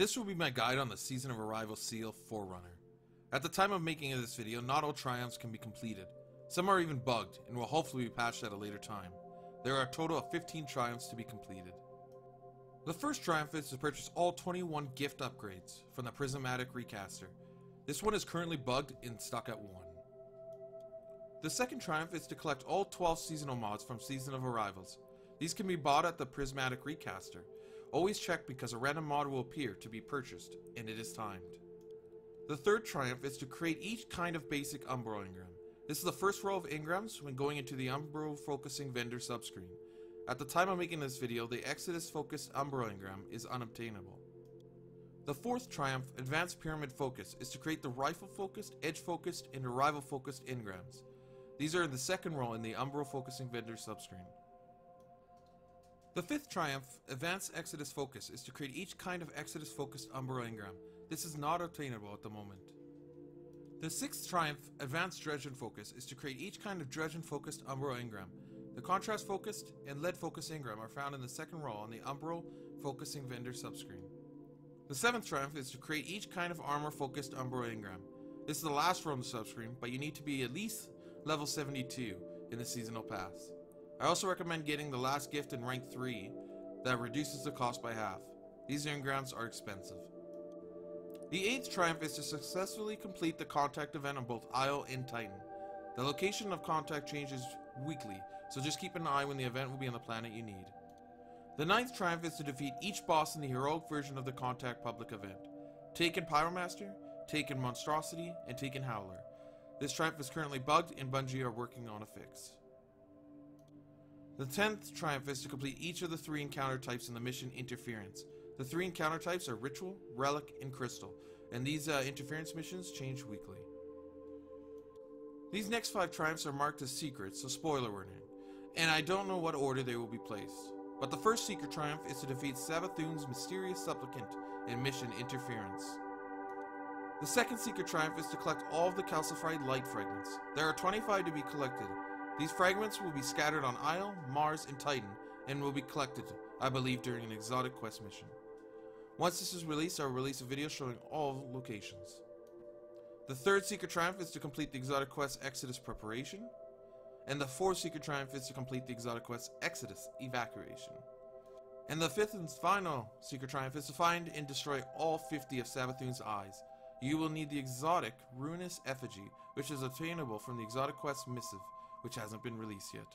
This will be my guide on the Season of Arrival Seal Forerunner. At the time of making of this video, not all triumphs can be completed. Some are even bugged, and will hopefully be patched at a later time. There are a total of 15 triumphs to be completed. The first triumph is to purchase all 21 gift upgrades from the Prismatic Recaster. This one is currently bugged and stuck at 1. The second triumph is to collect all 12 seasonal mods from Season of Arrivals. These can be bought at the Prismatic Recaster. Always check because a random mod will appear to be purchased, and it is timed. The third triumph is to create each kind of basic Umbral engram. This is the first row of engrams when going into the Umbral focusing vendor subscreen. At the time of making this video, the Exodus focused Umbral engram is unobtainable. The fourth triumph, Advanced Pyramid Focus, is to create the rifle focused, edge focused, and arrival focused engrams. These are in the second row in the Umbral focusing vendor subscreen. The fifth triumph, Advanced Exodus Focus, is to create each kind of Exodus focused Umbral engram. This is not obtainable at the moment. The sixth triumph, Advanced Dredgen Focus, is to create each kind of Dredgen focused Umbral engram. The contrast focused and lead focused engram are found in the second row on the Umbral focusing vendor subscreen. The seventh triumph is to create each kind of armor focused Umbral engram. This is the last row on the subscreen, but you need to be at least level 72 in the seasonal pass. I also recommend getting the last gift in rank 3 that reduces the cost by half. These engrams are expensive. The eighth triumph is to successfully complete the contact event on both Io and Titan. The location of contact changes weekly, so just keep an eye when the event will be on the planet you need. The ninth triumph is to defeat each boss in the heroic version of the contact public event. Taken Pyromaster, Taken Monstrosity, and Taken Howler. This triumph is currently bugged and Bungie are working on a fix. The tenth triumph is to complete each of the three encounter types in the mission Interference. The three encounter types are Ritual, Relic, and Crystal, and these uh, interference missions change weekly. These next five triumphs are marked as secrets, so spoiler warning, and I don't know what order they will be placed. But the first secret triumph is to defeat Savathun's mysterious supplicant in mission Interference. The second secret triumph is to collect all of the calcified light fragments. There are 25 to be collected. These fragments will be scattered on Io, Mars, and Titan, and will be collected, I believe, during an exotic quest mission. Once this is released, I will release a video showing all locations. The third Secret Triumph is to complete the Exotic Quest Exodus Preparation, and the fourth Secret Triumph is to complete the Exotic Quest Exodus Evacuation. And the fifth and final Secret Triumph is to find and destroy all 50 of Savathun's eyes. You will need the exotic Ruinous Effigy, which is obtainable from the Exotic Quest Missive, which hasn't been released yet.